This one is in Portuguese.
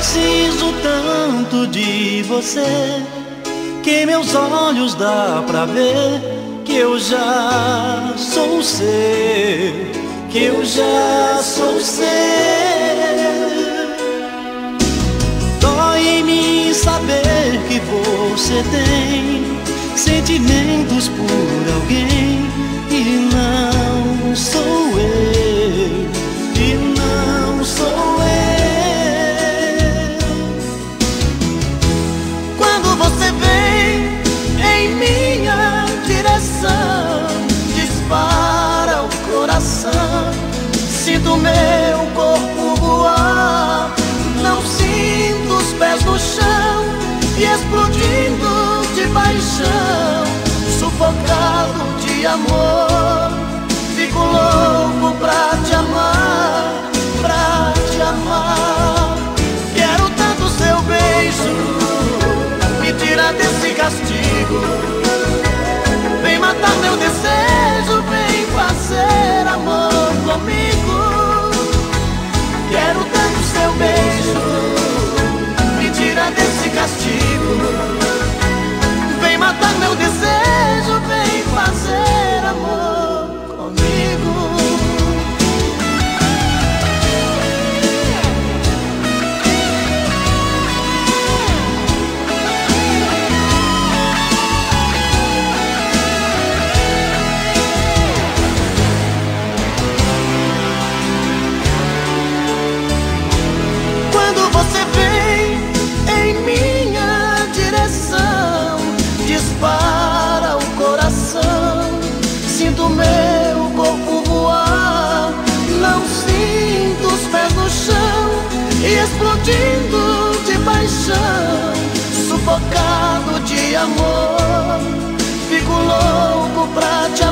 Preciso tanto de você que meus olhos dá pra ver que eu já sou seu, que eu já sou seu. Dói em mim saber que você tem sentimentos por alguém sinto meu corpo voar, não sinto os pés no chão e explodindo de paixão, sufocado de amor. Fico louco pra te amar, pra te amar. Quero tanto seu beijo, me tira desse castigo. Vem matar meu desejo, vem fazer Sinto meu corpo voar, não sinto os pés no chão e explodindo de paixão, sufocado de amor. Fico louco pra te.